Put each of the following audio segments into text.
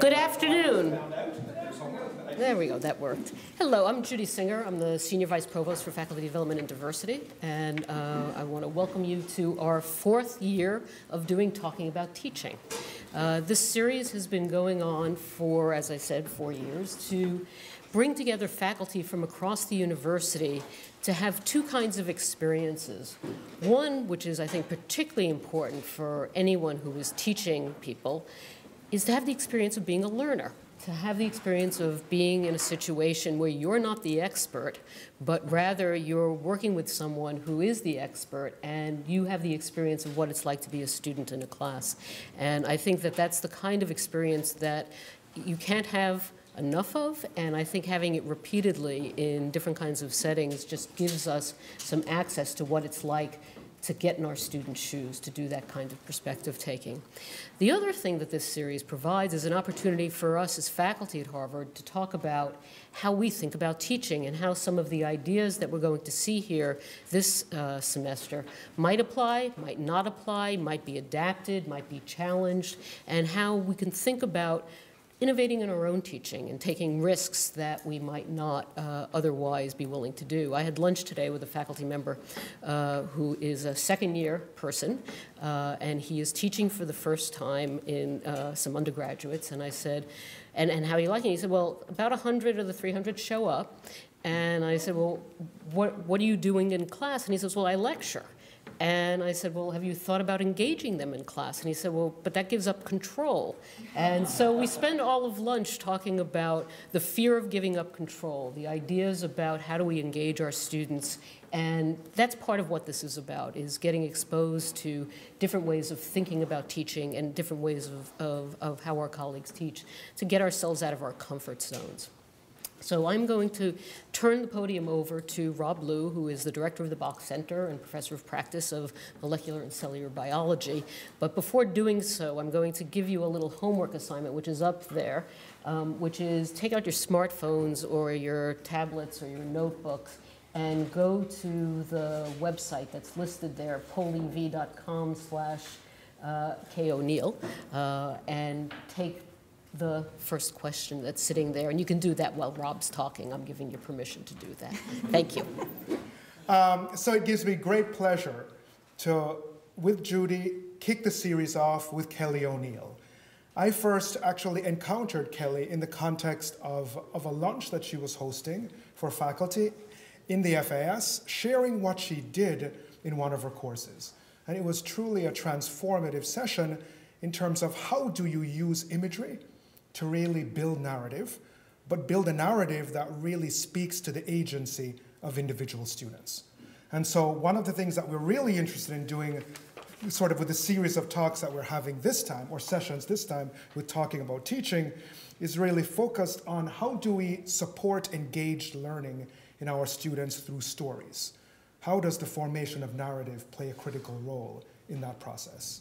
Good afternoon. There we go, that worked. Hello, I'm Judy Singer. I'm the Senior Vice Provost for Faculty Development and Diversity, and uh, I want to welcome you to our fourth year of doing Talking About Teaching. Uh, this series has been going on for, as I said, four years to bring together faculty from across the university to have two kinds of experiences. One, which is, I think, particularly important for anyone who is teaching people, is to have the experience of being a learner to have the experience of being in a situation where you're not the expert, but rather you're working with someone who is the expert and you have the experience of what it's like to be a student in a class. And I think that that's the kind of experience that you can't have enough of, and I think having it repeatedly in different kinds of settings just gives us some access to what it's like to get in our students' shoes to do that kind of perspective taking. The other thing that this series provides is an opportunity for us as faculty at Harvard to talk about how we think about teaching and how some of the ideas that we're going to see here this uh, semester might apply, might not apply, might be adapted, might be challenged, and how we can think about innovating in our own teaching and taking risks that we might not uh, otherwise be willing to do. I had lunch today with a faculty member uh, who is a second year person, uh, and he is teaching for the first time in uh, some undergraduates. And I said, and, and how are you liking it? He said, well, about 100 of the 300 show up. And I said, well, what, what are you doing in class? And he says, well, I lecture. And I said, Well, have you thought about engaging them in class? And he said, Well, but that gives up control. And so we spend all of lunch talking about the fear of giving up control, the ideas about how do we engage our students. And that's part of what this is about, is getting exposed to different ways of thinking about teaching and different ways of, of, of how our colleagues teach to get ourselves out of our comfort zones. So I'm going to turn the podium over to Rob Lue, who is the director of the Bok Center and professor of practice of molecular and cellular biology. But before doing so, I'm going to give you a little homework assignment, which is up there, um, which is take out your smartphones or your tablets or your notebooks and go to the website that's listed there, pollev.com slash uh, K. O'Neill, uh, and take the first question that's sitting there. And you can do that while Rob's talking. I'm giving you permission to do that. Thank you. Um, so it gives me great pleasure to, with Judy, kick the series off with Kelly O'Neill. I first actually encountered Kelly in the context of, of a lunch that she was hosting for faculty in the FAS, sharing what she did in one of her courses. And it was truly a transformative session in terms of how do you use imagery to really build narrative, but build a narrative that really speaks to the agency of individual students. And so one of the things that we're really interested in doing sort of with the series of talks that we're having this time, or sessions this time with talking about teaching, is really focused on how do we support engaged learning in our students through stories? How does the formation of narrative play a critical role in that process?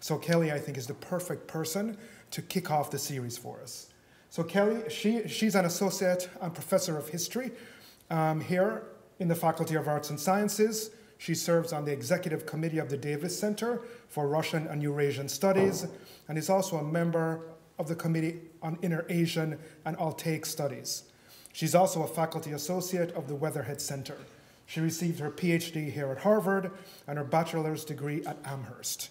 So Kelly, I think, is the perfect person to kick off the series for us. So Kelly, she, she's an associate and professor of history um, here in the Faculty of Arts and Sciences. She serves on the executive committee of the Davis Center for Russian and Eurasian Studies and is also a member of the Committee on Inner Asian and Altaic Studies. She's also a faculty associate of the Weatherhead Center. She received her PhD here at Harvard and her bachelor's degree at Amherst.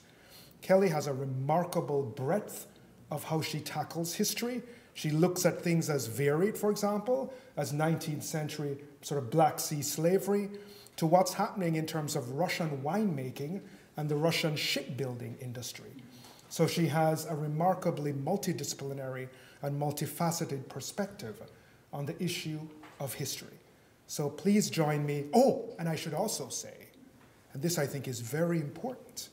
Kelly has a remarkable breadth of how she tackles history. She looks at things as varied, for example, as 19th century sort of Black Sea slavery, to what's happening in terms of Russian winemaking and the Russian shipbuilding industry. So she has a remarkably multidisciplinary and multifaceted perspective on the issue of history. So please join me. Oh, and I should also say, and this I think is very important,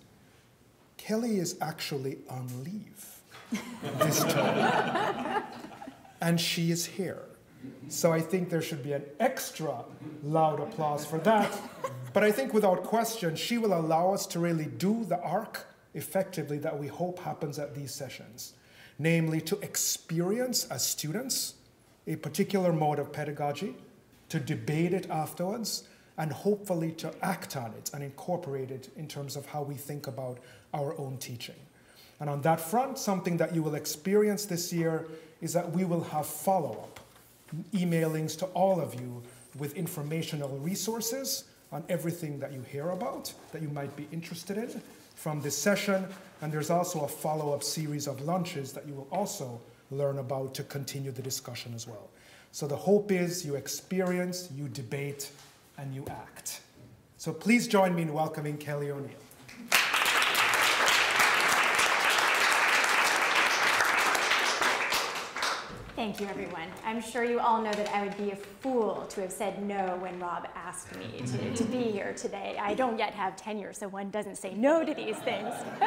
Kelly is actually on leave this time. and she is here. So I think there should be an extra loud applause for that. But I think without question, she will allow us to really do the arc effectively that we hope happens at these sessions. Namely, to experience as students a particular mode of pedagogy, to debate it afterwards, and hopefully to act on it and incorporate it in terms of how we think about our own teaching. And on that front, something that you will experience this year is that we will have follow up emailings to all of you with informational resources on everything that you hear about that you might be interested in from this session. And there's also a follow up series of lunches that you will also learn about to continue the discussion as well. So the hope is you experience, you debate, and you act. So please join me in welcoming Kelly O'Neill. Thank you, everyone. I'm sure you all know that I would be a fool to have said no when Rob asked me to, to be here today. I don't yet have tenure, so one doesn't say no to these things.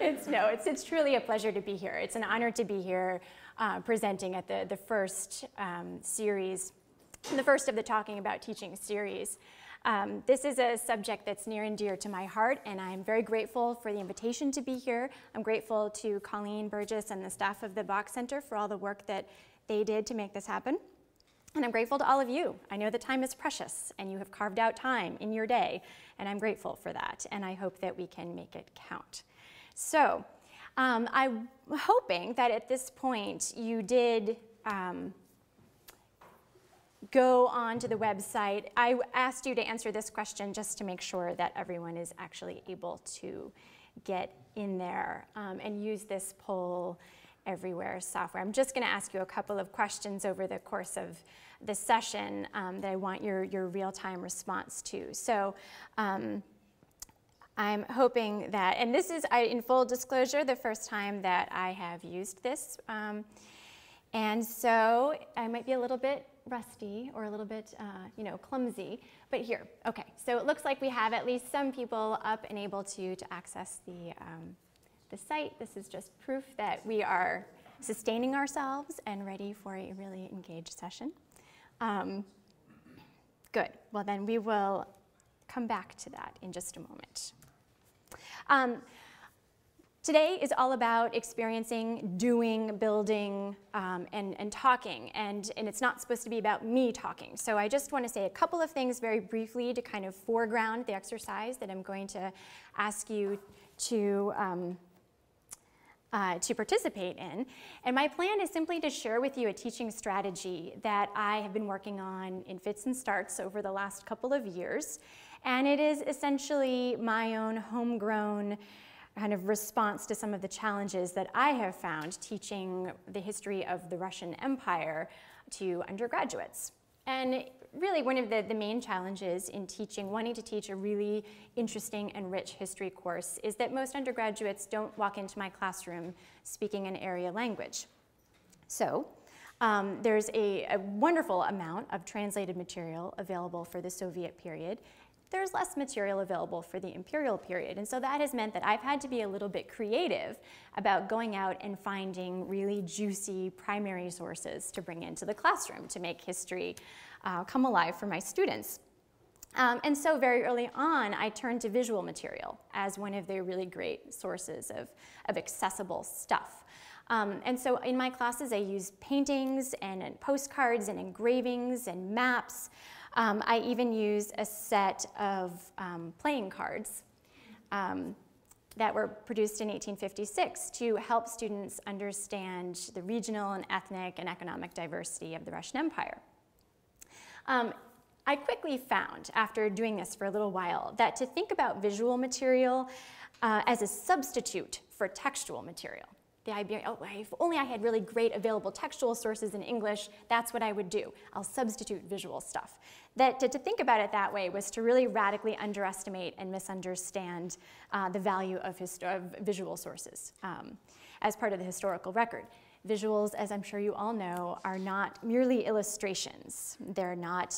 it's no, it's, it's truly a pleasure to be here. It's an honor to be here uh, presenting at the, the first um, series, the first of the Talking About Teaching series. Um, this is a subject that's near and dear to my heart, and I'm very grateful for the invitation to be here. I'm grateful to Colleen Burgess and the staff of the Bok Center for all the work that they did to make this happen. And I'm grateful to all of you. I know that time is precious, and you have carved out time in your day, and I'm grateful for that, and I hope that we can make it count. So, um, I'm hoping that at this point you did um, go onto the website. I asked you to answer this question just to make sure that everyone is actually able to get in there um, and use this poll everywhere software. I'm just going to ask you a couple of questions over the course of the session um, that I want your, your real-time response to. So um, I'm hoping that, and this is, I, in full disclosure, the first time that I have used this. Um, and so I might be a little bit rusty or a little bit, uh, you know, clumsy. But here, okay. So it looks like we have at least some people up and able to, to access the, um, the site. This is just proof that we are sustaining ourselves and ready for a really engaged session. Um, good. Well, then we will come back to that in just a moment. Um, Today is all about experiencing, doing, building, um, and, and talking, and, and it's not supposed to be about me talking. So I just want to say a couple of things very briefly to kind of foreground the exercise that I'm going to ask you to, um, uh, to participate in. And my plan is simply to share with you a teaching strategy that I have been working on in fits and starts over the last couple of years. And it is essentially my own homegrown kind of response to some of the challenges that I have found teaching the history of the Russian Empire to undergraduates. And really one of the, the main challenges in teaching, wanting to teach a really interesting and rich history course is that most undergraduates don't walk into my classroom speaking an area language. So um, there's a, a wonderful amount of translated material available for the Soviet period, there's less material available for the imperial period. And so that has meant that I've had to be a little bit creative about going out and finding really juicy primary sources to bring into the classroom to make history uh, come alive for my students. Um, and so very early on, I turned to visual material as one of the really great sources of, of accessible stuff. Um, and so in my classes, I use paintings and, and postcards and engravings and maps. Um, I even use a set of um, playing cards um, that were produced in 1856 to help students understand the regional and ethnic and economic diversity of the Russian Empire. Um, I quickly found, after doing this for a little while, that to think about visual material uh, as a substitute for textual material the idea, oh, if only I had really great available textual sources in English, that's what I would do. I'll substitute visual stuff. That to, to think about it that way was to really radically underestimate and misunderstand uh, the value of, of, visual sources um, as part of the historical record. Visuals, as I'm sure you all know, are not merely illustrations. They're not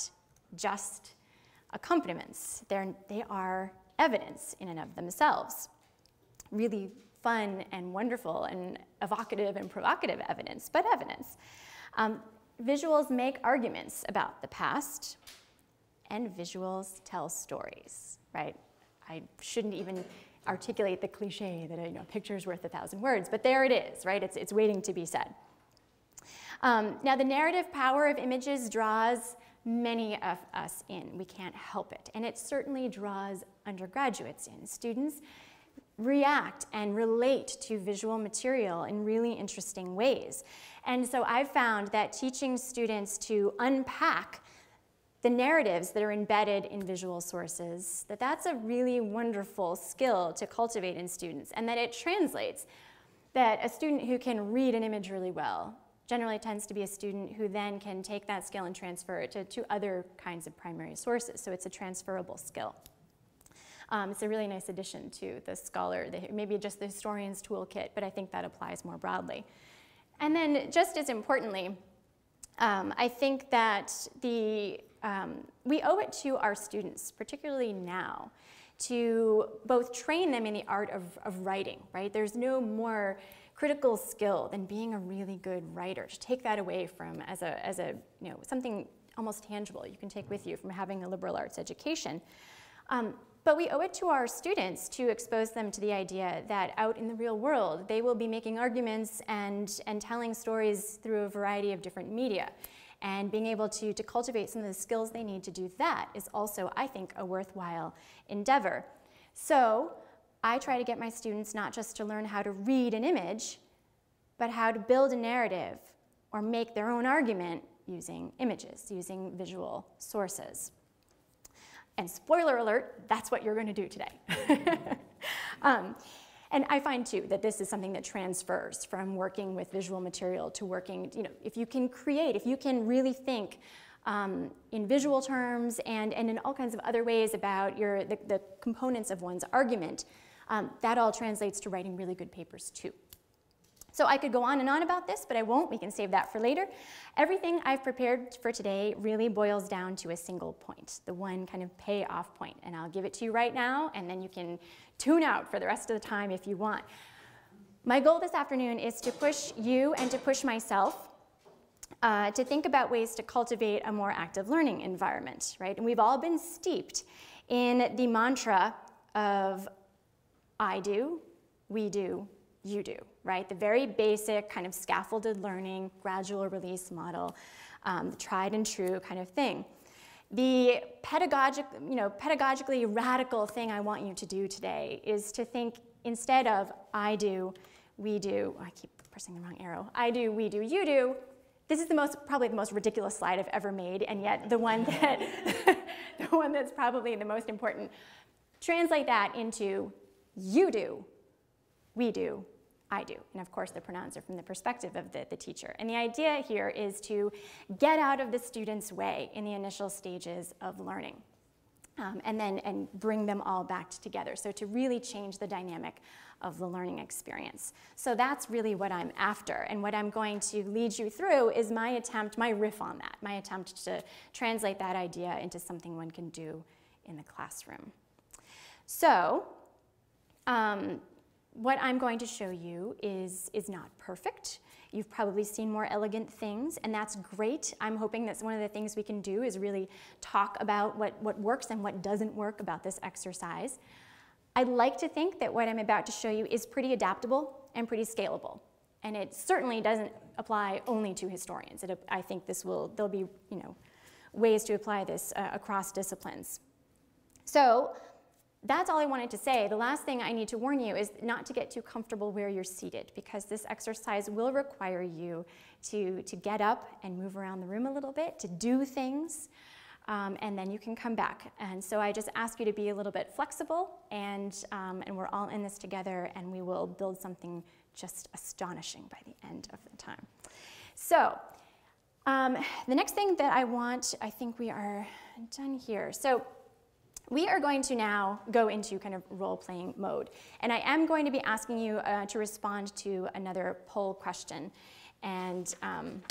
just accompaniments. They're, they are evidence in and of themselves. Really fun and wonderful and evocative and provocative evidence, but evidence. Um, visuals make arguments about the past, and visuals tell stories, right? I shouldn't even articulate the cliche that you know, a picture is worth a thousand words, but there it is, right? It's, it's waiting to be said. Um, now, the narrative power of images draws many of us in. We can't help it. And it certainly draws undergraduates in. Students react and relate to visual material in really interesting ways. And so I've found that teaching students to unpack the narratives that are embedded in visual sources, that that's a really wonderful skill to cultivate in students and that it translates that a student who can read an image really well generally tends to be a student who then can take that skill and transfer it to, to other kinds of primary sources. So it's a transferable skill. Um, it's a really nice addition to the scholar, the, maybe just the historian's toolkit, but I think that applies more broadly. And then just as importantly, um, I think that the, um, we owe it to our students, particularly now, to both train them in the art of, of writing, right? There's no more critical skill than being a really good writer. To take that away from as a, as a you know, something almost tangible you can take with you from having a liberal arts education. Um, but we owe it to our students to expose them to the idea that out in the real world, they will be making arguments and, and telling stories through a variety of different media. And being able to, to cultivate some of the skills they need to do that is also, I think, a worthwhile endeavor. So I try to get my students not just to learn how to read an image, but how to build a narrative or make their own argument using images, using visual sources. And spoiler alert, that's what you're going to do today. um, and I find too that this is something that transfers from working with visual material to working, you know, if you can create, if you can really think um, in visual terms and, and in all kinds of other ways about your, the, the components of one's argument, um, that all translates to writing really good papers too. So I could go on and on about this, but I won't. We can save that for later. Everything I've prepared for today really boils down to a single point, the one kind of payoff point. And I'll give it to you right now, and then you can tune out for the rest of the time if you want. My goal this afternoon is to push you and to push myself uh, to think about ways to cultivate a more active learning environment, right? And we've all been steeped in the mantra of I do, we do, you do, right? The very basic kind of scaffolded learning, gradual release model, um, the tried and true kind of thing. The pedagogic, you know, pedagogically radical thing I want you to do today is to think instead of I do, we do, I keep pressing the wrong arrow, I do, we do, you do, this is the most, probably the most ridiculous slide I've ever made, and yet the one that, the one that's probably the most important. Translate that into you do, we do, I do. And of course, the pronouns are from the perspective of the, the teacher. And the idea here is to get out of the student's way in the initial stages of learning. Um, and then and bring them all back together. So to really change the dynamic of the learning experience. So that's really what I'm after. And what I'm going to lead you through is my attempt, my riff on that, my attempt to translate that idea into something one can do in the classroom. So um, what I'm going to show you is, is not perfect. You've probably seen more elegant things, and that's great. I'm hoping that one of the things we can do is really talk about what, what works and what doesn't work about this exercise. I'd like to think that what I'm about to show you is pretty adaptable and pretty scalable. And it certainly doesn't apply only to historians. It, I think this will, there'll be, you know, ways to apply this uh, across disciplines. So that's all I wanted to say. The last thing I need to warn you is not to get too comfortable where you're seated because this exercise will require you to, to get up and move around the room a little bit, to do things, um, and then you can come back. And so I just ask you to be a little bit flexible and, um, and we're all in this together and we will build something just astonishing by the end of the time. So um, the next thing that I want, I think we are done here. So we are going to now go into kind of role-playing mode. And I am going to be asking you uh, to respond to another poll question. And um,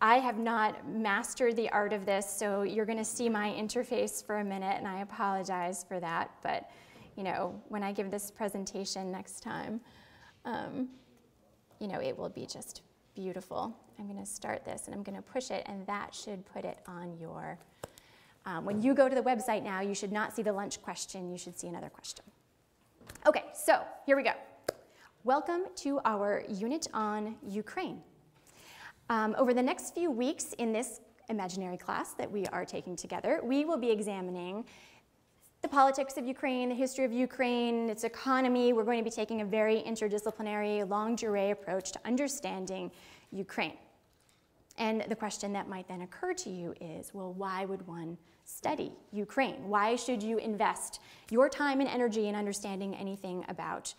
I have not mastered the art of this, so you're going to see my interface for a minute, and I apologize for that. But, you know, when I give this presentation next time, um, you know, it will be just beautiful. I'm going to start this, and I'm going to push it, and that should put it on your um, when you go to the website now, you should not see the lunch question, you should see another question. Okay, so here we go. Welcome to our unit on Ukraine. Um, over the next few weeks in this imaginary class that we are taking together, we will be examining the politics of Ukraine, the history of Ukraine, its economy. We're going to be taking a very interdisciplinary, longue durée approach to understanding Ukraine. And the question that might then occur to you is well, why would one study Ukraine? Why should you invest your time and energy in understanding anything about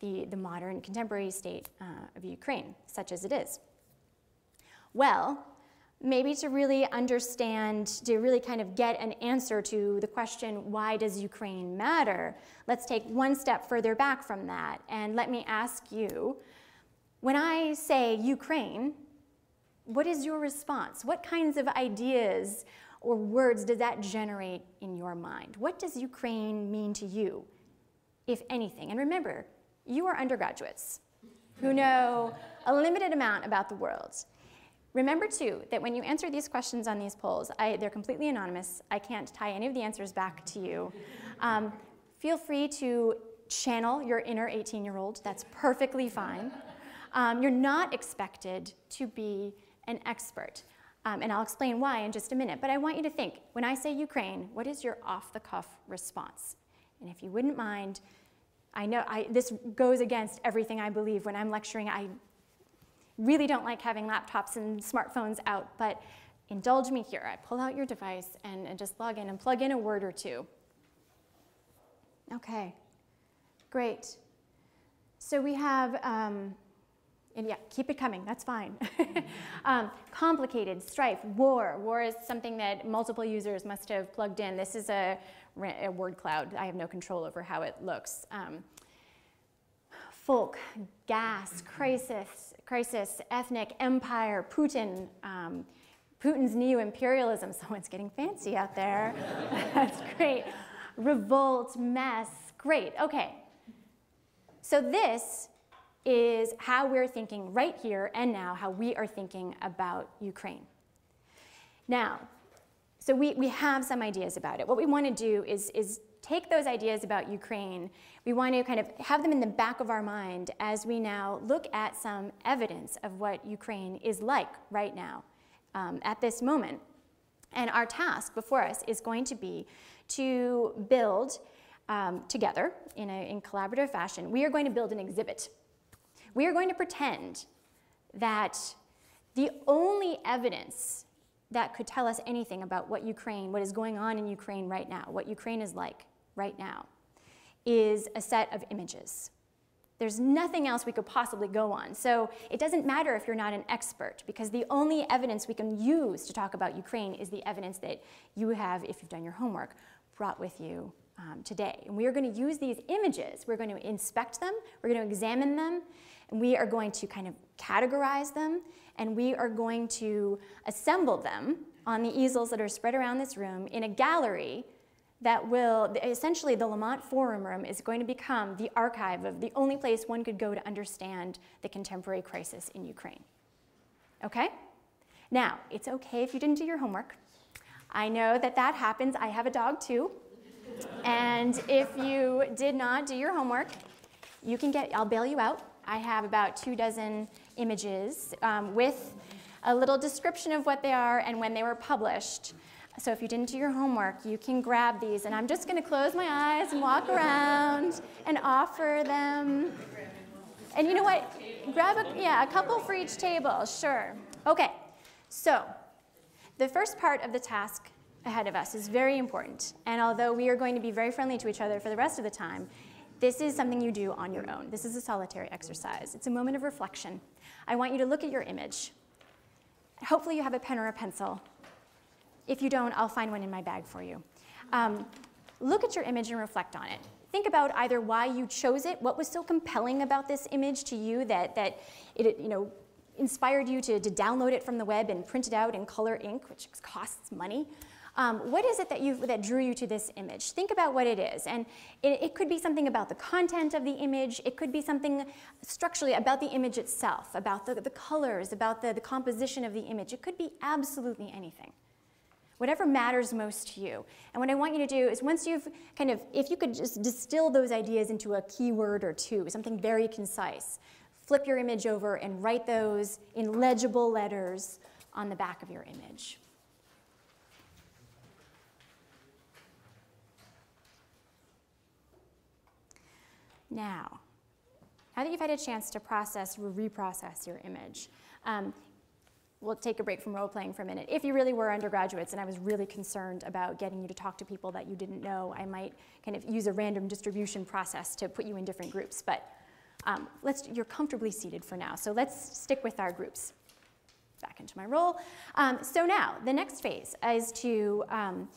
the, the modern contemporary state uh, of Ukraine, such as it is? Well, maybe to really understand, to really kind of get an answer to the question, why does Ukraine matter? Let's take one step further back from that and let me ask you, when I say Ukraine, what is your response? What kinds of ideas or words does that generate in your mind? What does Ukraine mean to you, if anything? And remember, you are undergraduates who know a limited amount about the world. Remember, too, that when you answer these questions on these polls, I, they're completely anonymous. I can't tie any of the answers back to you. Um, feel free to channel your inner 18 year old. That's perfectly fine. Um, you're not expected to be an expert. Um, and I'll explain why in just a minute. But I want you to think when I say Ukraine, what is your off the cuff response? And if you wouldn't mind, I know I, this goes against everything I believe when I'm lecturing. I really don't like having laptops and smartphones out, but indulge me here. I pull out your device and, and just log in and plug in a word or two. Okay, great. So we have, um, and yeah, keep it coming, that's fine. um, complicated, strife, war. War is something that multiple users must have plugged in. This is a, a word cloud. I have no control over how it looks. Um, folk, gas, crisis, crisis, ethnic, empire, Putin, um, Putin's neo-imperialism. Someone's getting fancy out there. That's great. Revolt, mess, great. Okay. So this is how we're thinking right here and now, how we are thinking about Ukraine. Now, so we, we have some ideas about it. What we want to do is, is take those ideas about Ukraine, we want to kind of have them in the back of our mind as we now look at some evidence of what Ukraine is like right now um, at this moment. And our task before us is going to be to build um, together in a in collaborative fashion. We are going to build an exhibit. We are going to pretend that the only evidence that could tell us anything about what Ukraine, what is going on in Ukraine right now, what Ukraine is like, right now is a set of images. There's nothing else we could possibly go on. So it doesn't matter if you're not an expert, because the only evidence we can use to talk about Ukraine is the evidence that you have, if you've done your homework, brought with you um, today. And we are going to use these images. We're going to inspect them, we're going to examine them, and we are going to kind of categorize them, and we are going to assemble them on the easels that are spread around this room in a gallery that will, essentially the Lamont Forum Room is going to become the archive of the only place one could go to understand the contemporary crisis in Ukraine. Okay? Now, it's okay if you didn't do your homework. I know that that happens. I have a dog too. And if you did not do your homework, you can get, I'll bail you out. I have about two dozen images um, with a little description of what they are and when they were published. So if you didn't do your homework, you can grab these. And I'm just going to close my eyes and walk around and offer them. And you know what? Grab a, yeah, a couple for each table, sure. Okay, so the first part of the task ahead of us is very important. And although we are going to be very friendly to each other for the rest of the time, this is something you do on your own. This is a solitary exercise. It's a moment of reflection. I want you to look at your image. Hopefully you have a pen or a pencil if you don't, I'll find one in my bag for you. Um, look at your image and reflect on it. Think about either why you chose it, what was so compelling about this image to you that, that it you know, inspired you to, to download it from the web and print it out in color ink, which costs money. Um, what is it that, you, that drew you to this image? Think about what it is. And it, it, could be something about the content of the image. It could be something structurally about the image itself, about the, the colors, about the, the composition of the image. It could be absolutely anything whatever matters most to you. And what I want you to do is once you've kind of, if you could just distill those ideas into a keyword or two, something very concise, flip your image over and write those in legible letters on the back of your image. Now, now that you've had a chance to process reprocess your image, um, we'll take a break from role playing for a minute. If you really were undergraduates and I was really concerned about getting you to talk to people that you didn't know, I might kind of use a random distribution process to put you in different groups. But um, let's, you're comfortably seated for now. So let's stick with our groups. Back into my role. Um, so now, the next phase is to um,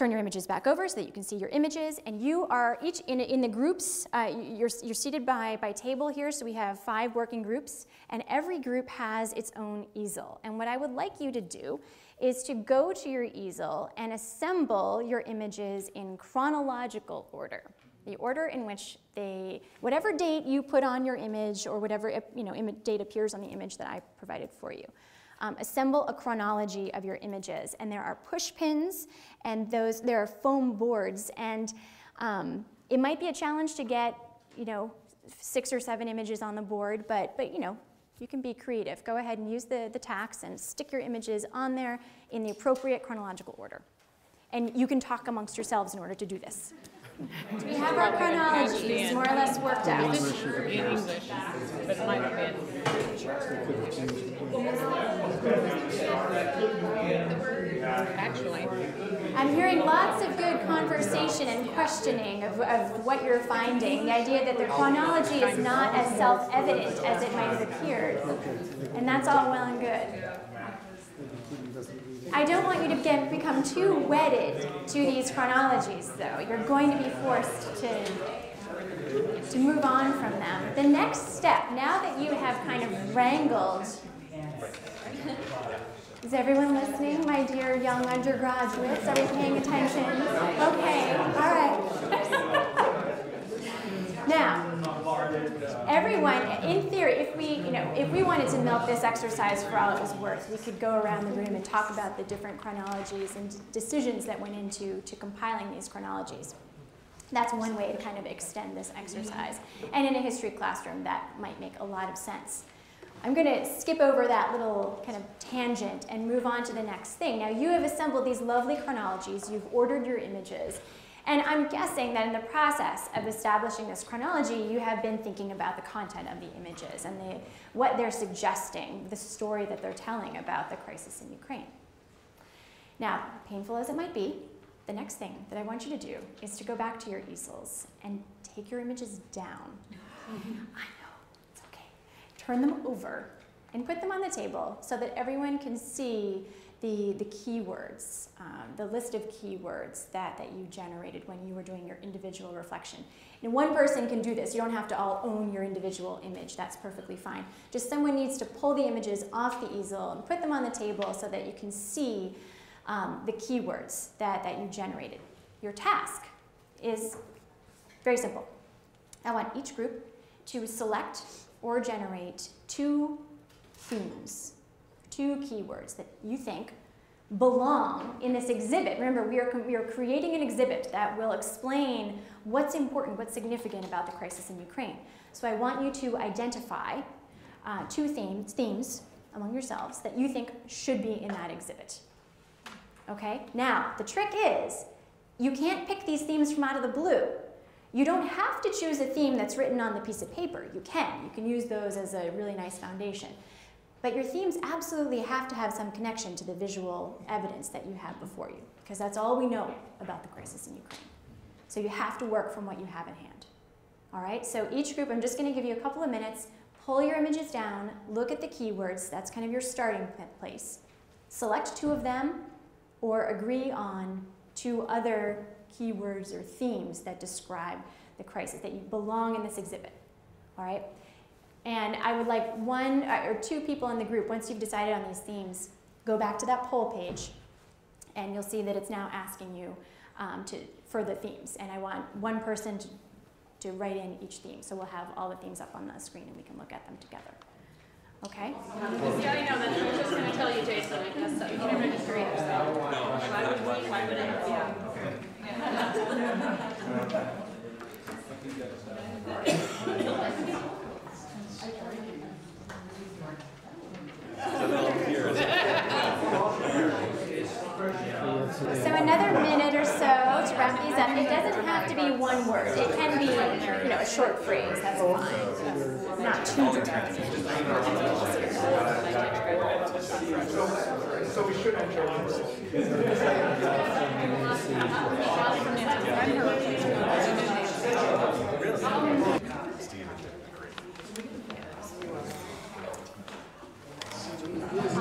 turn your images back over so that you can see your images. And you are each in, in the groups, uh, you're, you're seated by, by table here. So we have five working groups and every group has its own easel. And what I would like you to do is to go to your easel and assemble your images in chronological order. The order in which they, whatever date you put on your image or whatever you know, date appears on the image that I provided for you um, assemble a chronology of your images. And there are push pins and those, there are foam boards. And um, it might be a challenge to get, you know, six or seven images on the board, but, but you know, you can be creative. Go ahead and use the, the tacks and stick your images on there in the appropriate chronological order. And you can talk amongst yourselves in order to do this. We have our chronologies more or less worked out. In English, but it might have been. Actually. I'm hearing lots of good conversation and questioning of, of what you're finding. The idea that the chronology is not as self-evident as it might have appeared. And that's all well and good. I don't want you to get become too wedded to these chronologies, though. You're going to be forced to, to move on from them. The next step, now that you have kind of wrangled is everyone listening, my dear young undergraduates? Are we paying attention? Okay, all right. now, everyone, in theory, if we, you know, if we wanted to milk this exercise for all it was worth, we could go around the room and talk about the different chronologies and decisions that went into to compiling these chronologies. That's one way to kind of extend this exercise. And in a history classroom, that might make a lot of sense. I'm going to skip over that little kind of tangent and move on to the next thing. Now, you have assembled these lovely chronologies, you've ordered your images, and I'm guessing that in the process of establishing this chronology, you have been thinking about the content of the images and the, what they're suggesting, the story that they're telling about the crisis in Ukraine. Now, painful as it might be, the next thing that I want you to do is to go back to your easels and take your images down. I know, it's okay. Turn them over and put them on the table so that everyone can see the, the keywords, um, the list of keywords that, that you generated when you were doing your individual reflection. And one person can do this. You don't have to all own your individual image. That's perfectly fine. Just someone needs to pull the images off the easel and put them on the table so that you can see um, the keywords that, that you generated. Your task is very simple. I want each group to select or generate two themes, two keywords that you think belong in this exhibit. Remember, we are, we are creating an exhibit that will explain what's important, what's significant about the crisis in Ukraine. So I want you to identify uh, two themes, themes among yourselves that you think should be in that exhibit. Okay? Now, the trick is you can't pick these themes from out of the blue. You don't have to choose a theme that's written on the piece of paper. You can. You can use those as a really nice foundation. But your themes absolutely have to have some connection to the visual evidence that you have before you, because that's all we know about the crisis in Ukraine. So you have to work from what you have in hand. All right, so each group, I'm just going to give you a couple of minutes, pull your images down, look at the keywords, that's kind of your starting place. Select two of them, or agree on two other keywords or themes that describe the crisis, that you belong in this exhibit, all right? And I would like one uh, or two people in the group, once you've decided on these themes, go back to that poll page and you'll see that it's now asking you um, to, for the themes. And I want one person to, to write in each theme. So we'll have all the themes up on the screen and we can look at them together. Okay? Yeah, I know, that's, I was just gonna tell you, Jason, I guess, you can register yourself. Why would we, why would it, yeah. So another minute or so to wrap these up. It doesn't have to be one word. It can be, you know, a short phrase. That's fine. Not too direct. So we should enter.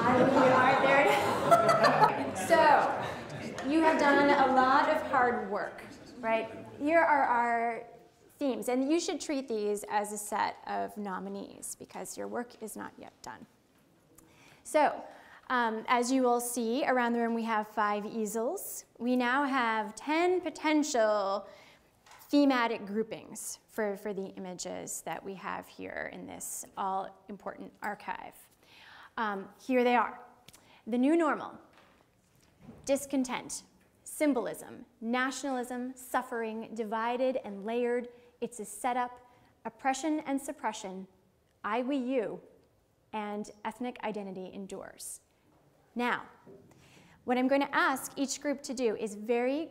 Alright, there. So, you have done a lot of hard work, right? Here are our themes, and you should treat these as a set of nominees because your work is not yet done. So, um, as you will see around the room, we have five easels. We now have 10 potential thematic groupings for, for the images that we have here in this all important archive. Um, here they are the new normal, discontent, symbolism, nationalism, suffering, divided and layered. It's a setup, oppression and suppression, I, we, you, and ethnic identity endures. Now, what I'm going to ask each group to do is very,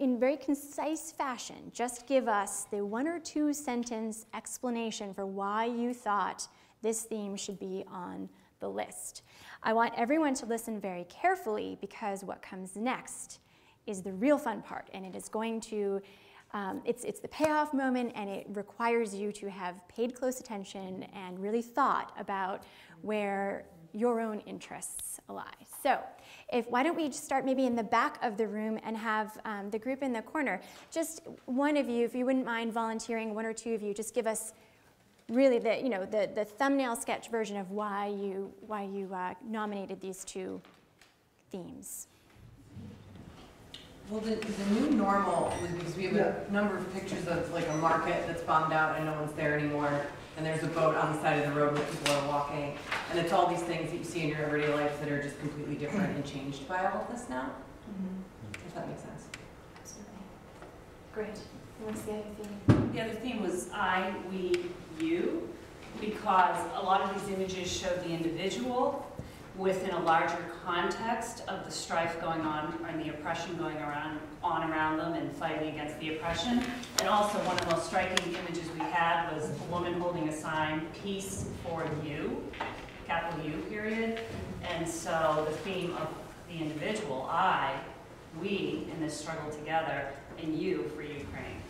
in very concise fashion, just give us the one or two sentence explanation for why you thought this theme should be on the list. I want everyone to listen very carefully because what comes next is the real fun part, and it is going to, um, it's, it's the payoff moment, and it requires you to have paid close attention and really thought about where your own interests lie. So, if why don't we start maybe in the back of the room and have um, the group in the corner, just one of you, if you wouldn't mind volunteering, one or two of you, just give us really the you know the, the thumbnail sketch version of why you why you uh, nominated these two themes. Well, the, the new normal was because we have a number of pictures of like a market that's bombed out and no one's there anymore. And there's a boat on the side of the road where people are walking. And it's all these things that you see in your everyday life that are just completely different and changed by all of this now. If that makes sense. Absolutely. Great. What's the other theme? The other theme was I, we, you, because a lot of these images show the individual within a larger context of the strife going on and the oppression going around, on around them and fighting against the oppression. And also one of the most striking images we had was a woman holding a sign, peace for you, capital U period. And so the theme of the individual, I, we, in this struggle together, and you for Ukraine.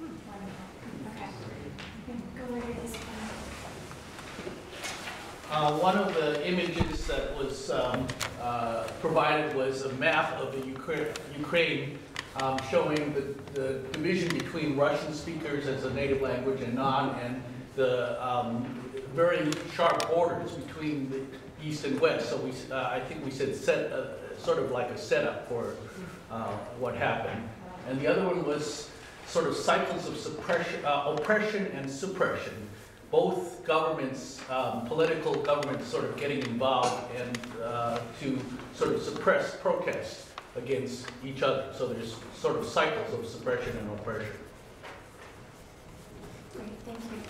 Okay. Go right ahead, this one. Uh, One of the images that was um, uh, provided was a map of the Ukra- Ukraine um, showing the the division between Russian speakers as a native language and non, and the um, very sharp borders between the east and west. So we, uh, I think we said set, uh, sort of like a setup for uh, what happened. And the other one was sort of cycles of suppression, uh, oppression and suppression both governments, um, political governments sort of getting involved and uh, to sort of suppress protests against each other. So there's sort of cycles of suppression and oppression. Great, thank you.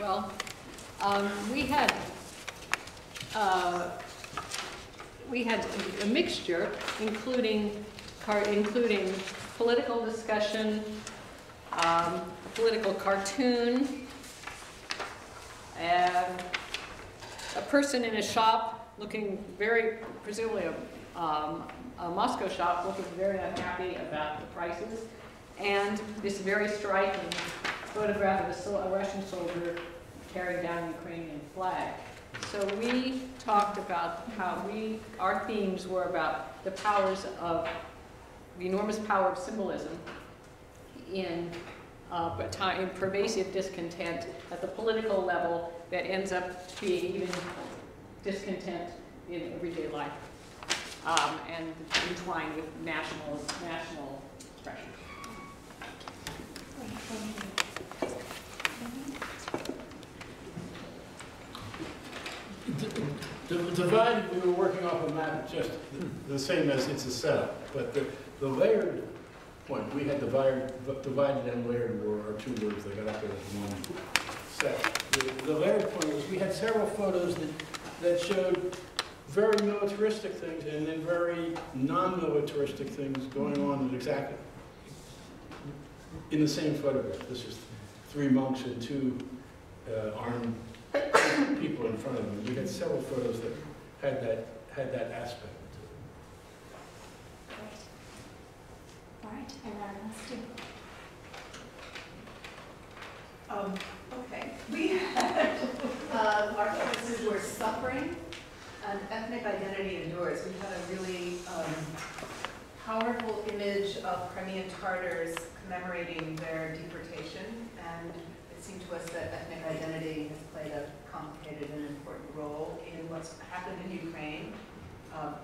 Well, um, we had, uh, we had a mixture, including, including political discussion, um, political cartoon, and a person in a shop looking very, presumably a, um, a Moscow shop, looking very unhappy about the prices, and this very striking photograph of a, a Russian soldier carrying down a Ukrainian flag. So we talked about how we, our themes were about the powers of, the enormous power of symbolism in, uh, in pervasive discontent at the political level that ends up being even discontent in everyday life, um, and entwined with national, national expression. Great, thank you. The Divided, we were working off a map, just the same as it's a setup, but the, the layered point, we had divided, divided and layered were our two words that got up there as one that the, the layered point was, we had several photos that, that showed very militaristic things and then very non-militaristic things going on exactly, in the same photograph. This is three monks and two uh, armed people in front of them. We had several photos that had that, had that aspect to it. All right, and our last two. Um, okay, we had, uh, our focuses were suffering and ethnic identity endures. We had a really, um, powerful image of Crimean Tartars commemorating their deportation. And it seemed to us that ethnic identity has played a complicated and important role in what's happened in Ukraine. Um,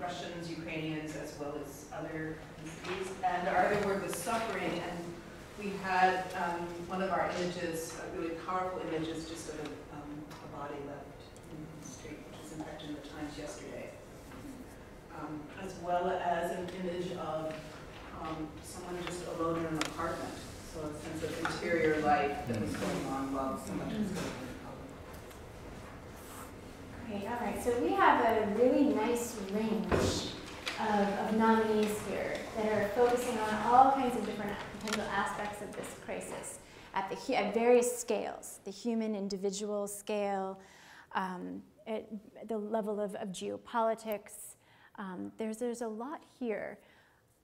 Russians, Ukrainians, as well as other ethnicities. And our other word was suffering, and we had um, one of our images, a really powerful image, is just sort of a, um, a body left in the street, which was in fact in the Times yesterday. Um, as well as an image of um, someone just alone in an apartment. So a sense of interior life that was going on while so much was going on. Great, all right, so we have a really nice range of, of nominees here that are focusing on all kinds of different potential aspects of this crisis at, the, at various scales, the human individual scale, um, at the level of, of geopolitics. Um, there's, there's a lot here.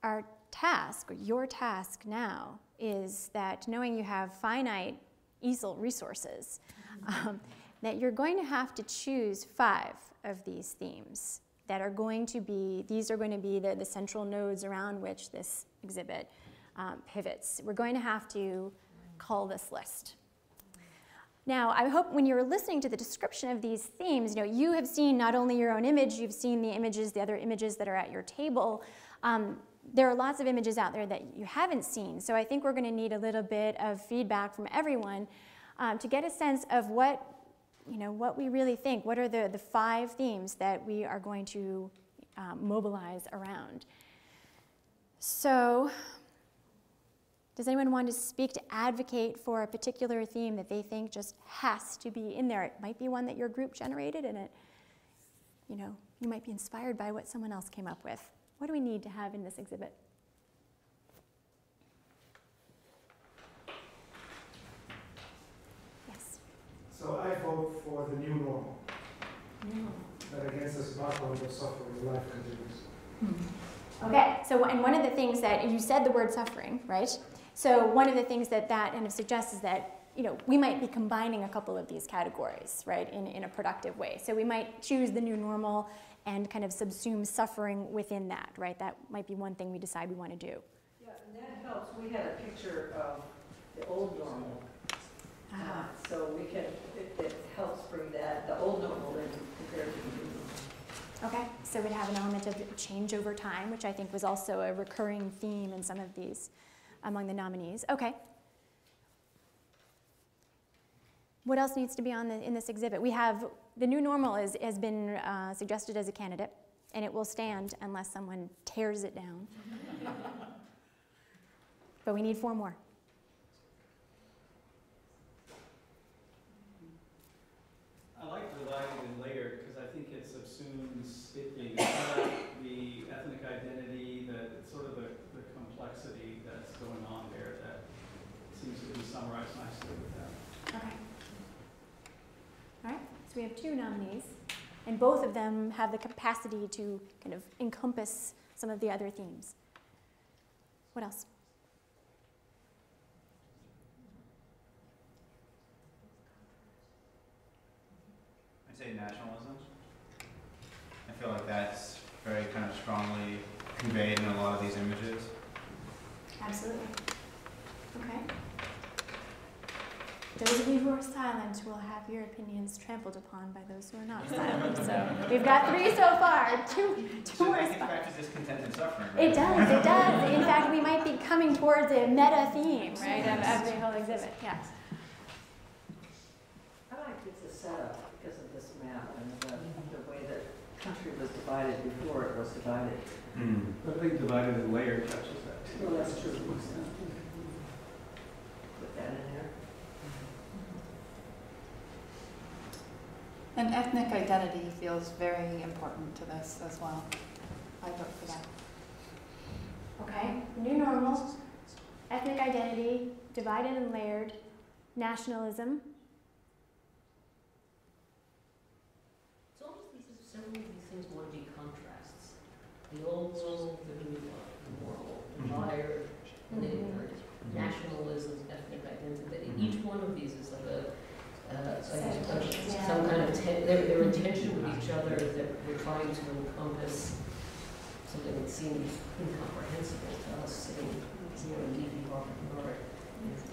Our task, or your task now, is that knowing you have finite easel resources, um, that you're going to have to choose five of these themes that are going to be, these are going to be the, the central nodes around which this exhibit um, pivots. We're going to have to call this list. Now, I hope when you're listening to the description of these themes, you know, you have seen not only your own image, you've seen the images, the other images that are at your table. Um, there are lots of images out there that you haven't seen, so I think we're going to need a little bit of feedback from everyone um, to get a sense of what, you know, what we really think. What are the, the five themes that we are going to um, mobilize around? So, does anyone want to speak to advocate for a particular theme that they think just has to be in there? It might be one that your group generated and it, you know, you might be inspired by what someone else came up with. What do we need to have in this exhibit? Yes. So I vote for the new normal, that against this background of suffering, life continues. Hmm. Okay, so and one of the things that you said the word suffering, right? So one of the things that that kind of suggests is that you know we might be combining a couple of these categories, right, in, in a productive way. So we might choose the new normal and kind of subsume suffering within that, right? That might be one thing we decide we want to do. Yeah, and that helps. We had a picture of the old normal. Uh, So we can, it, it helps bring that, the old normal in compared to the new normal. Okay, so we'd have an element of change over time, which I think was also a recurring theme in some of these among the nominees. Okay. What else needs to be on the, in this exhibit? We have the new normal is, has been uh, suggested as a candidate, and it will stand unless someone tears it down. but we need four more. I like divided and layered because I think it subsumes it being a setup, the ethnic identity, the sort of the, the complexity that's going on there that seems to be summarized nicely with that. Okay. All right, so we have two nominees, and both of them have the capacity to kind of encompass some of the other themes. What else? I'd say nationalism. I feel like that's very kind of strongly conveyed in a lot of these images. Absolutely. Okay. Those of you who are silent will have your opinions trampled upon by those who are not silent. So we've got three so far. Two, two So more that gets spots. back to discontent and suffering, right? It does. It does. In fact, we might be coming towards a meta theme, right, of, of the whole exhibit. Yes. I like it's a setup because of this map and the, the way that country was divided before it was divided. Hmm. But I think divided and layered touches that too. Well, that's true. Put that in there. And ethnic identity feels very important to this as well. I vote for that. Okay, new normal, ethnic identity, divided and layered, nationalism. So almost these, several of these things want to be contrasts. The old world, the new world, the layered, mm-hmm. layered, mm-hmm. nationalism, ethnic identity. Mm-hmm. Each one of these is like a, uh, some kind of, they're, they're tension with each other, that we're trying to encompass something that seems incomprehensible to us sitting here in DP Harvard Yard.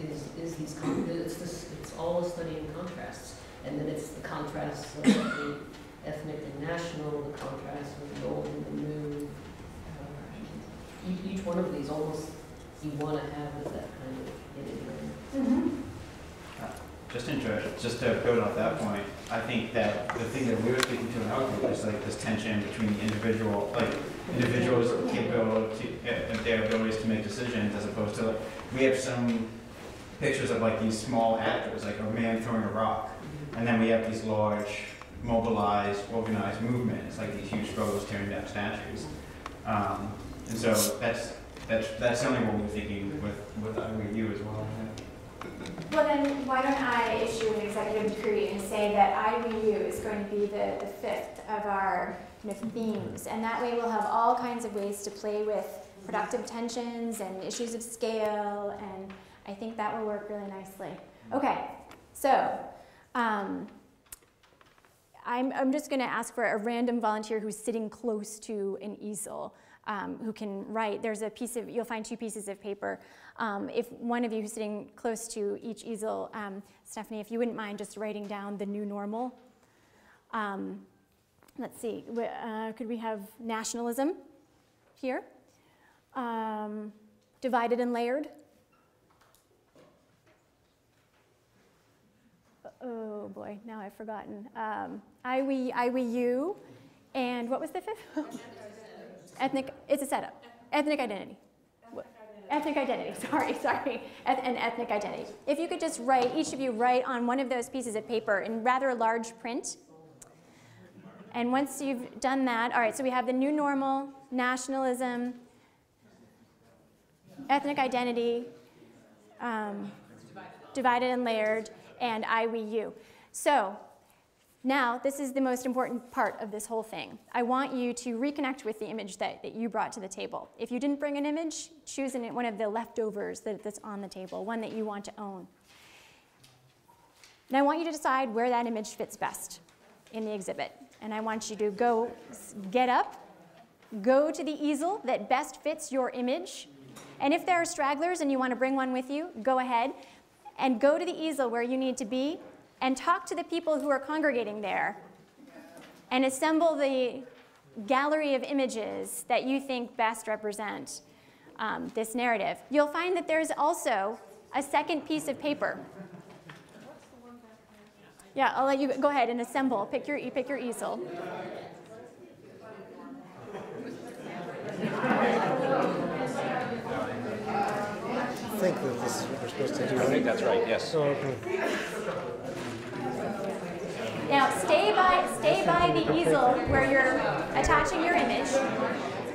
Is, is these, it's this, it's all a study in contrasts. And then it's the contrasts of the ethnic and national, the contrast with the old and the new. Uh, Each, one of these almost you want to have with that kind of imagery. Just inter just to build off that point, I think that the thing that we were speaking to in our group is like this tension between the individual, like individuals' capability, uh, their abilities to make decisions as opposed to like, we have some pictures of like these small actors, like a man throwing a rock. And then we have these large, mobilized, organized movements, like these huge struggles tearing down statues. Um, and so that's, that's, that's something what we're thinking with, with uh, with you as well. Well, then, why don't I issue an executive decree and say that IWU is going to be the, the fifth of our you know, themes, and that way we'll have all kinds of ways to play with productive tensions and issues of scale, and I think that will work really nicely. Okay, so um, I'm, I'm just going to ask for a random volunteer who's sitting close to an easel. Um, who can write. There's a piece of, you'll find two pieces of paper. Um, if one of you who's sitting close to each easel, um, Stephanie, if you wouldn't mind just writing down the new normal. Um, let's see, uh, could we have nationalism here? Um, divided and layered. Oh boy, now I've forgotten. Um, I, we, I, we, you, and what was the fifth? Ethnic, it's a setup. Ethnic identity. Ethnic identity, sorry, sorry. Eth- and ethnic identity. If you could just write, each of you write on one of those pieces of paper in rather large print. And once you've done that, all right, so we have the new normal, nationalism, ethnic identity, um, divided and layered, and I, we, you. So now, this is the most important part of this whole thing. I want you to reconnect with the image that, that you brought to the table. If you didn't bring an image, choose one of the leftovers that, that's on the table, one that you want to own. And I want you to decide where that image fits best in the exhibit. And I want you to go get up, go to the easel that best fits your image. And if there are stragglers and you want to bring one with you, go ahead and go to the easel where you need to be and talk to the people who are congregating there and assemble the gallery of images that you think best represent um, this narrative. You'll find that there's also a second piece of paper. Yeah, I'll let you go ahead and assemble. Pick your, pick your easel. I think that this is what we're supposed to do. I think that's right, yes. So, okay. Now, stay by, stay by the easel where you're attaching your image.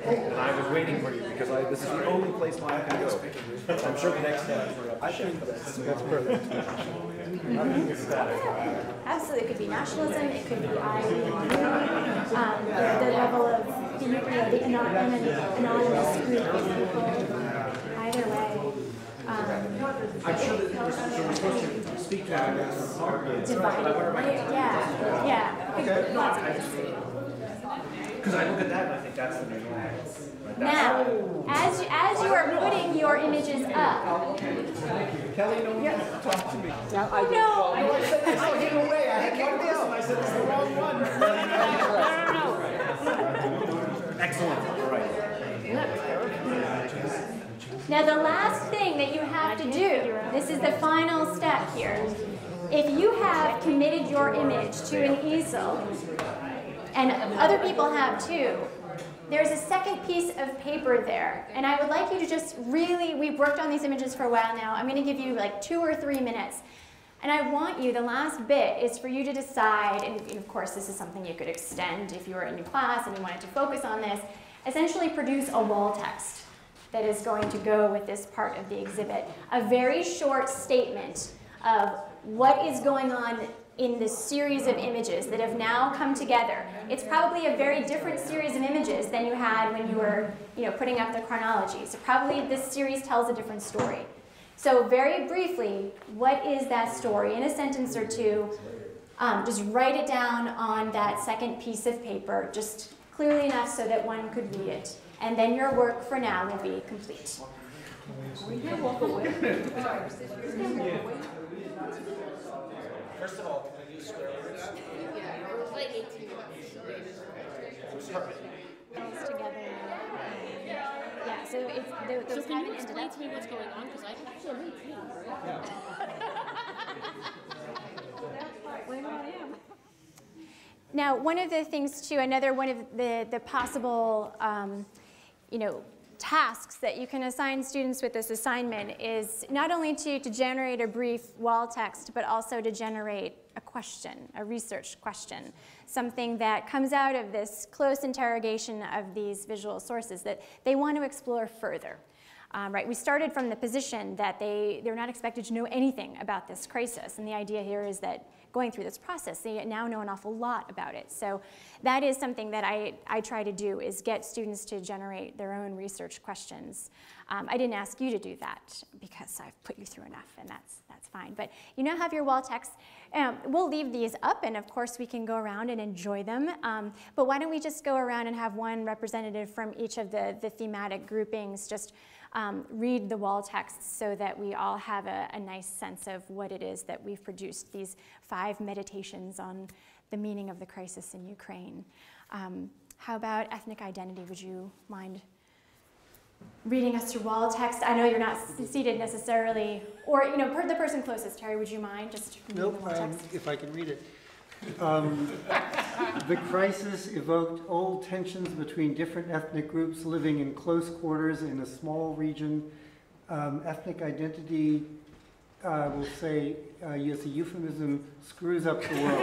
And I was waiting for you because I, this is the only place I can go. I'm sure the next step is I think that's, that's perfect. Absolutely, it could be nationalism, it could be I, um, the, the level of the, you know, the anon- anon- anonymous group of people. Either way. Um, I'm sure that, so we're supposed to speak to him. divided. Yeah, yeah. Okay. Lots of ways. Because I look at that and I think that's the new normal. Now, as, as you are putting your images up, Kelly, no one wants to talk to me. oh no, I said this, I gave away, I had no idea, and I said this is the wrong one. Excellent, all right. Now, the last thing that you have to do, this is the final step here. If you have committed your image to an easel, and other people have too, there's a second piece of paper there. And I would like you to just really, we've worked on these images for a while now. I'm going to give you like two or three minutes. And I want you, the last bit is for you to decide, and of course this is something you could extend if you were in your class and you wanted to focus on this, essentially produce a wall text that is going to go with this part of the exhibit. A very short statement of what is going on in this series of images that have now come together. It's probably a very different series of images than you had when you were you know, putting up the chronology. So probably this series tells a different story. So very briefly, what is that story? In a sentence or two, um, just write it down on that second piece of paper, just clearly enough so that one could read it. And then your work for now will be complete. First of all, can I use square words? together. Yeah, so it's, those So can you explain to me what's going on? Because I actually don't feel Now, one of the things too, another one of the, the possible, um, you know, tasks that you can assign students with this assignment is not only to, to generate a brief wall text, but also to generate a question, a research question, something that comes out of this close interrogation of these visual sources that they want to explore further. Um, right, we started from the position that they, they're not expected to know anything about this crisis, and the idea here is that going through this process, they now know an awful lot about it. So that is something that I, I try to do, is get students to generate their own research questions. Um, I didn't ask you to do that because I've put you through enough, and that's, that's fine. But you now have your wall text. Um, we'll leave these up, and of course we can go around and enjoy them. Um, but why don't we just go around and have one representative from each of the, the thematic groupings just um, read the wall text so that we all have a, a nice sense of what it is that we've produced, these five meditations on the meaning of the crisis in Ukraine. Um, how about ethnic identity? Would you mind reading us your wall text? I know you're not seated necessarily, or you know, per the person closest. Terry, would you mind just reading Nope, the wall um, if I can read it. Um, The crisis evoked old tensions between different ethnic groups living in close quarters in a small region. Um, Ethnic identity, I will say, uh, use a euphemism, screws up the world.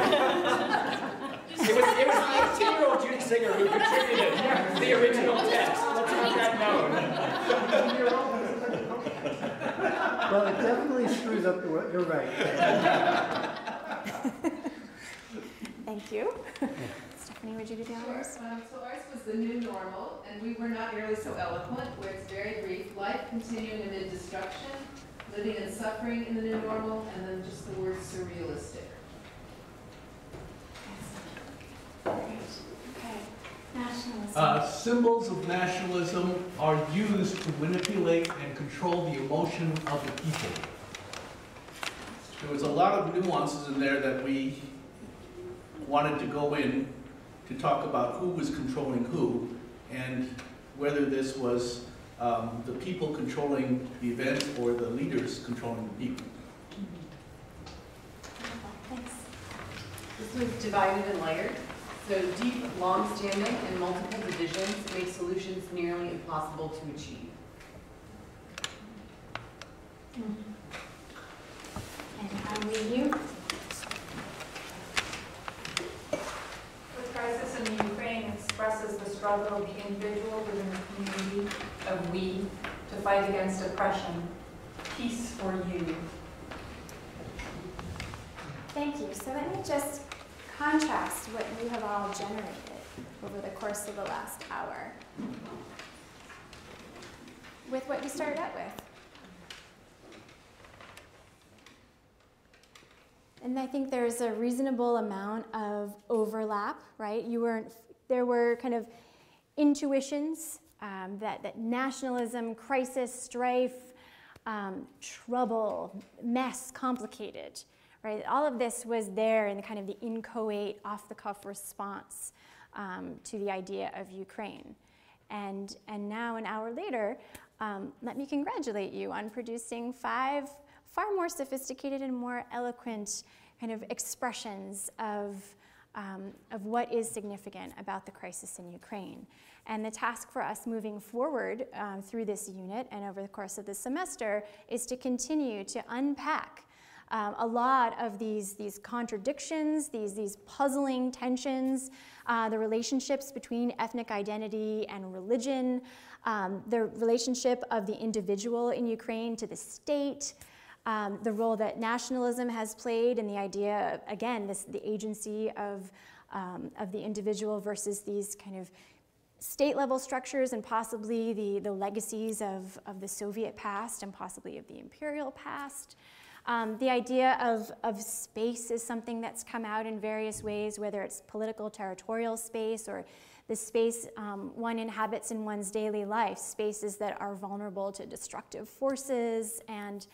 It was, it was the eighteen-year-old Judy Singer who contributed the original text. Let's have that known. Well, it definitely screws up the world, you're right. Thank you. Stephanie, would you do the honors? Um, so ours was the new normal, and we were not nearly so eloquent, where it's very brief. Life continuing amid destruction, living and suffering in the new normal, and then just the word surrealistic. Okay. Nationalism. Uh, Symbols of nationalism are used to manipulate and control the emotion of the people. There was a lot of nuances in there that we wanted to go in to talk about who was controlling who and whether this was um, the people controlling the event or the leaders controlling the people. Thanks. This was divided and layered. So deep, long-standing, and multiple divisions make solutions nearly impossible to achieve. And how will you? The crisis in the Ukraine expresses the struggle of the individual within the community of we to fight against oppression. Peace for you. Thank you. So let me just contrast what you have all generated over the course of the last hour with what you started out with. And I think there's a reasonable amount of overlap, right? You weren't, there were kind of intuitions um, that, that nationalism, crisis, strife, um, trouble, mess, complicated, right? All of this was there in the kind of the inchoate, off-the-cuff response um, to the idea of Ukraine. And, and now, an hour later, um, let me congratulate you on producing five far more sophisticated and more eloquent kind of expressions of, um, of what is significant about the crisis in Ukraine. And the task for us moving forward um, through this unit and over the course of the semester is to continue to unpack um, a lot of these, these contradictions, these, these puzzling tensions, uh, the relationships between ethnic identity and religion, um, the relationship of the individual in Ukraine to the state, um, the role that nationalism has played and the idea, again, this, the agency of, um, of the individual versus these kind of state level structures and possibly the, the legacies of, of the Soviet past and possibly of the imperial past. Um, the idea of, of space is something that's come out in various ways, whether it's political territorial space or the space um, one inhabits in one's daily life, spaces that are vulnerable to destructive forces and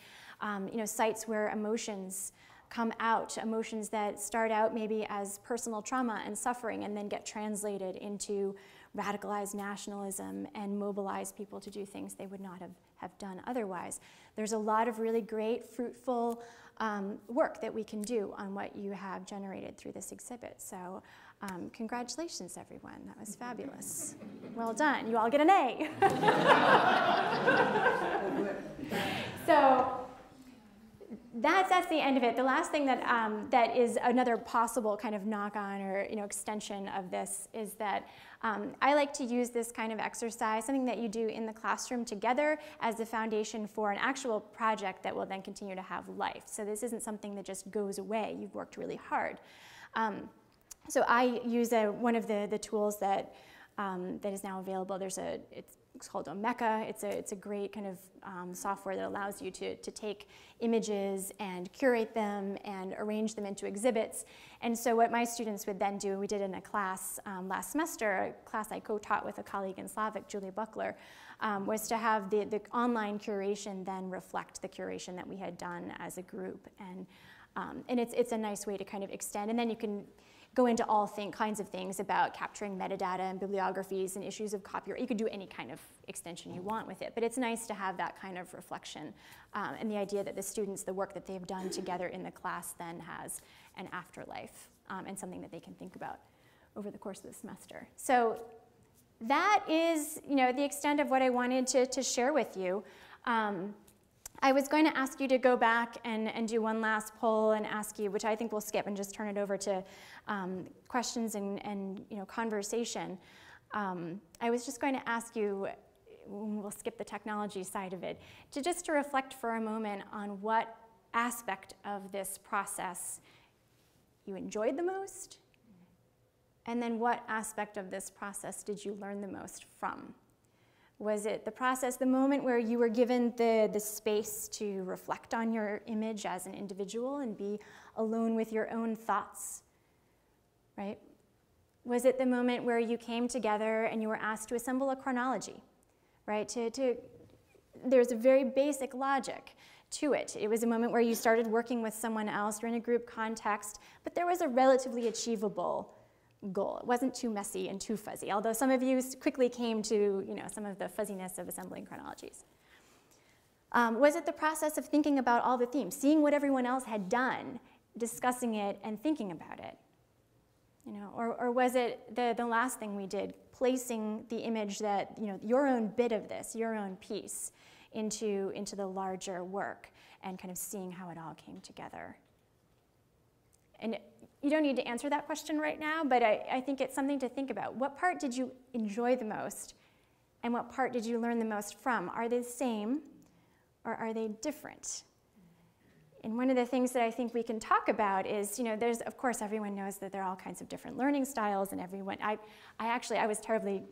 um, you know, sites where emotions come out, emotions that start out maybe as personal trauma and suffering and then get translated into radicalized nationalism and mobilize people to do things they would not have, have done otherwise. There's a lot of really great, fruitful um, work that we can do on what you have generated through this exhibit. So um, congratulations, everyone. That was fabulous. Well done. You all get an A. so that's, that's the end of it. The last thing that, um, that is another possible kind of knock-on or you know, extension of this is that um, I like to use this kind of exercise, something that you do in the classroom together as the foundation for an actual project that will then continue to have life. So this isn't something that just goes away. You've worked really hard. Um, so I use a, one of the, the tools that, um, that is now available. There's a, it's it's called Omeka. It's a, it's a great kind of um, software that allows you to, to take images and curate them and arrange them into exhibits. And so what my students would then do, we did in a class um, last semester, a class I co-taught with a colleague in Slavic, Julie Buckler, um, was to have the, the online curation then reflect the curation that we had done as a group. And, um, and it's, it's a nice way to kind of extend. And then you can go into all kinds of things about capturing metadata and bibliographies and issues of copyright. You could do any kind of extension you want with it, but it's nice to have that kind of reflection um, and the idea that the students, the work that they've done together in the class then has an afterlife um, and something that they can think about over the course of the semester. So that is, you know, the extent of what I wanted to, to share with you. Um, I was going to ask you to go back and, and do one last poll and ask you, which I think we'll skip and just turn it over to um, questions and, and you know, conversation. Um, I was just going to ask you, we'll skip the technology side of it, to just to reflect for a moment on what aspect of this process you enjoyed the most, and then what aspect of this process did you learn the most from? Was it the process, the moment where you were given the, the space to reflect on your image as an individual and be alone with your own thoughts, right? Was it the moment where you came together and you were asked to assemble a chronology, right? To, to, there's a very basic logic to it. It was a moment where you started working with someone else, you're in a group context, but there was a relatively achievable goal. It wasn't too messy and too fuzzy, although some of you quickly came to you know, some of the fuzziness of assembling chronologies. Um, was it the process of thinking about all the themes, seeing what everyone else had done, discussing it, and thinking about it? You know, or, or was it the, the last thing we did, placing the image that, you know, your own bit of this, your own piece, into, into the larger work and kind of seeing how it all came together? And you don't need to answer that question right now, but I, I think it's something to think about. What part did you enjoy the most? And what part did you learn the most from? Are they the same or are they different? And one of the things that I think we can talk about is, you know, there's, of course, everyone knows that there are all kinds of different learning styles and everyone, I, I actually, I was terribly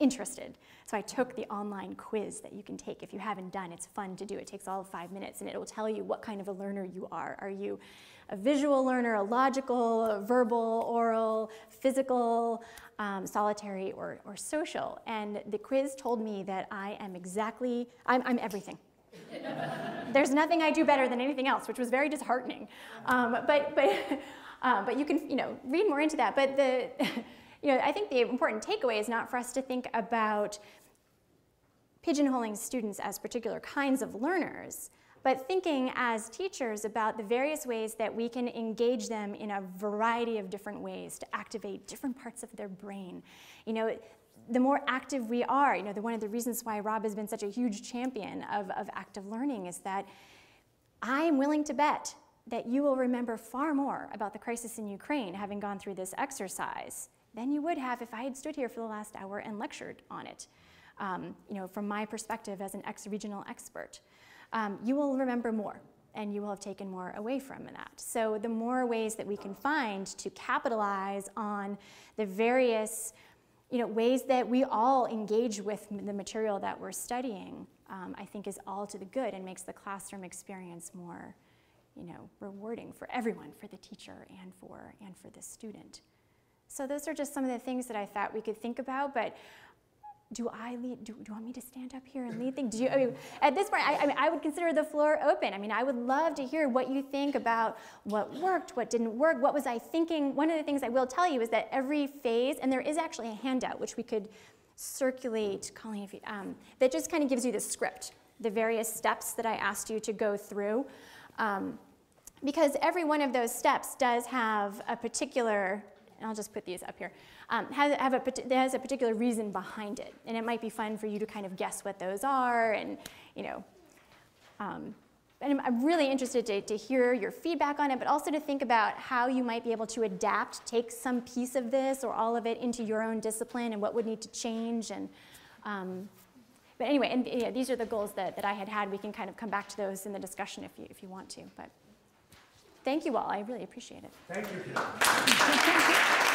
interested. So I took the online quiz that you can take if you haven't done. It's fun to do. It takes all of five minutes and it will tell you what kind of a learner you are. Are you a visual learner, a logical, a verbal, oral, physical, um, solitary, or, or social? And the quiz told me that I am exactly, I'm, I'm everything. There's nothing I do better than anything else, which was very disheartening. Um, but, but, uh, but you can you know, read more into that. But the, you know, I think the important takeaway is not for us to think about pigeonholing students as particular kinds of learners, but thinking as teachers about the various ways that we can engage them in a variety of different ways to activate different parts of their brain. You know, the more active we are, you know, the, one of the reasons why Rob has been such a huge champion of, of active learning is that I am willing to bet that you will remember far more about the crisis in Ukraine having gone through this exercise than you would have if I had stood here for the last hour and lectured on it. Um, you know, from my perspective as an ex-regional expert, um, you will remember more and you will have taken more away from that. So the more ways that we can find to capitalize on the various you know, ways that we all engage with the material that we're studying, um, I think is all to the good and makes the classroom experience more, you know, rewarding for everyone, for the teacher and for, and for the student. So those are just some of the things that I thought we could think about, but do I lead, do, do you want me to stand up here and lead things? Do you, I mean, at this point, I, I, mean, I would consider the floor open. I mean, I would love to hear what you think about what worked, what didn't work, what was I thinking. One of the things I will tell you is that every phase, and there is actually a handout which we could circulate, Colleen, if you, um, that just kind of gives you the script, the various steps that I asked you to go through. Um, because every one of those steps does have a particular, and I'll just put these up here, um, has, have a, has a particular reason behind it. And it might be fun for you to kind of guess what those are and, you know, um, and I'm really interested to, to hear your feedback on it, but also to think about how you might be able to adapt, take some piece of this or all of it into your own discipline and what would need to change. And, um, but anyway, and yeah, these are the goals that, that I had had. We can kind of come back to those in the discussion if you, if you want to. But thank you all. I really appreciate it. Thank you.